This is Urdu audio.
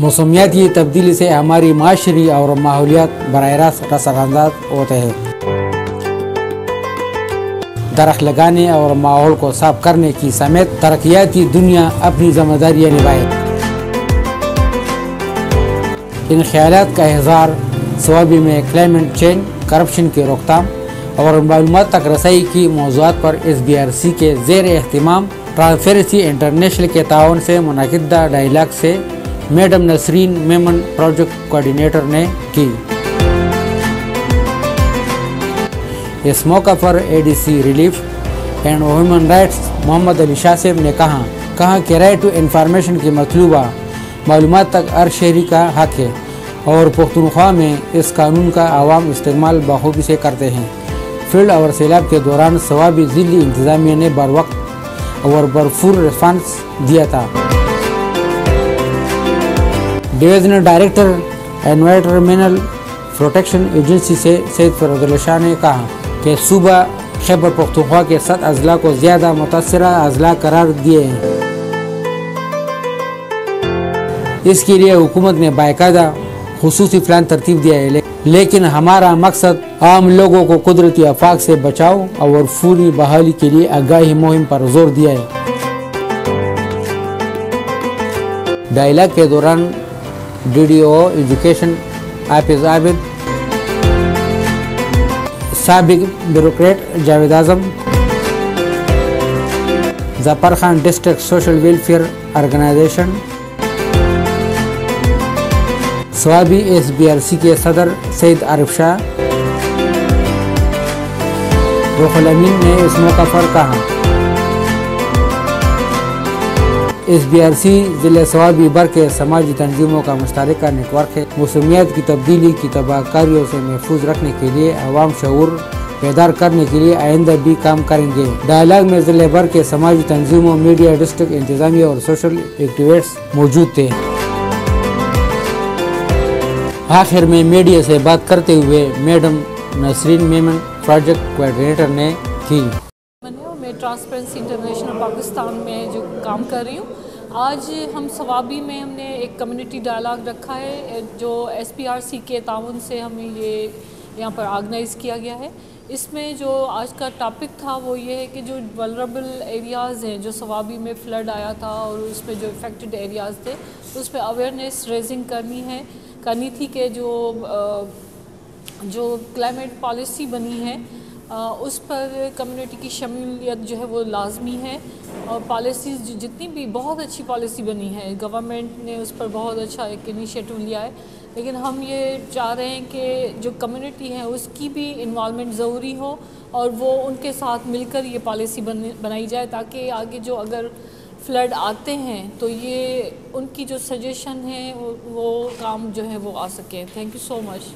موسمیاتی تبدیلی سے ہماری معاشری اور ماحولیات براہ راست اثر انداز ہوتے ہیں۔ درخت لگانے اور ماحول کو صاف کرنے کی سمیت ترقیاتی دنیا اپنی ذمہ داریاں نبھائے۔ ان خیالات کا اظہار صوابی میں کلائمیٹ چینج، کرپشن کی روک تھام اور معلومات تک رسائی کی موضوعات پر ایس بی آر سی کے زیر اہتمام، ٹرانسپیرنسی انٹرنیشنل کے تعاون سے منعقدہ ڈائلاگ سے madam Nasreen Memon project coordinator نے کی۔ اس موقع پر A D C relief and human rights Muhammad Ali Shah sahib نے کہا کہا کہ رائٹ ٹو انفارمیشن کی مطلوبہ معلومات تک ہر شہری کا حق ہے اور پختونخوا میں اس قانون کا عوام استعمال بخوبی سے کرتے ہیں۔ فیلڈ اور سیلاب کے دوران ثوابی ضلعی انتظامیہ نے بر وقت اور بھرپور ریسپانس دیا تھا۔ Divisional director environmental protection agency سے سید فیروز اللہ شاہ نے کہا کہ صوبہ خیبر پختونخوا کے ست اضلاع کو زیادہ متاثرہ اضلاع قرار دیے ہیں۔ اس کے لیے حکومت نے باقاعدہ خصوصی پلان ترتیب دیا ہے، لیکن ہمارا مقصد عام لوگوں کو قدرتی آفاق سے بچاؤ اور فوری بحالی کے لیے آگاہی مہم پر زور دیا ہے۔ ڈائلاگ کے دوران ڈی ڈی او ایجوکیشن حافظ عابد سابق bureaucrat Javed Azam Zafar Khan district social welfare organisation Swabi S B R C کے صدر سید عارف شاہ روح الامین نے اس موقع پر کہا ایس بی آر سی ضلع سوابی بر کے سماجی تنظیموں کا مشترکہ نیٹ ورک ہے۔ موسمیات کی تبدیلی، کی تباہ کاریوں سے محفوظ رکھنے کے لیے عوام شعور بیدار کرنے کے لیے آئندہ بھی کام کریں گے۔ ڈائلاگ میں ضلع بھر کے سماجی تنظیموں، میڈیا، ڈسٹرکٹ انتظامیہ اور سوشل ایکٹیویٹس موجود تھے۔ آخر میں میڈیا سے بات کرتے ہوئے madam Nasreen Memon, project coordinator نے کی۔ میں ٹرانسپیرنسی انٹرنیشنل پاکستان میں جو کام کر رہی ہوں آج ہم ثوابی میں ہم نے ایک کمیونٹی ڈائلاگ رکھا ہے، جو ایس پی آر سی کے تعاون سے ہمیں یہ یہاں پر آرگنائز کیا گیا ہے۔ اس میں جو آج کا ٹاپک تھا وہ یہ ہے کہ جو ولربل ایریاز ہیں، جو ثوابی میں فلڈ آیا تھا اور اس میں جو افیکٹڈ ایریاز تھے، اس پہ اویئرنیس ریزنگ کرنی ہے۔ کرنی تھی کہ جو جو کلائمیٹ پالیسی بنی ہے اس پر کمیونٹی کی شمولیت جو ہے وہ لازمی ہے۔ اور پالیسیز جتنی بھی بہت اچھی پالیسی بنی ہے، گورنمنٹ نے اس پر بہت اچھا ایک انیشیٹو لیا ہے، لیکن ہم یہ چاہ رہے ہیں کہ جو کمیونٹی ہے، اس کی بھی انوالومنٹ ضروری ہو اور وہ ان کے ساتھ مل کر یہ پالیسی بنائی جائے تاکہ آگے جو اگر فلڈ آتے ہیں تو یہ ان کی جو سجیشن ہے، وہ کام جو ہے وہ آ سکے۔ Thank you so much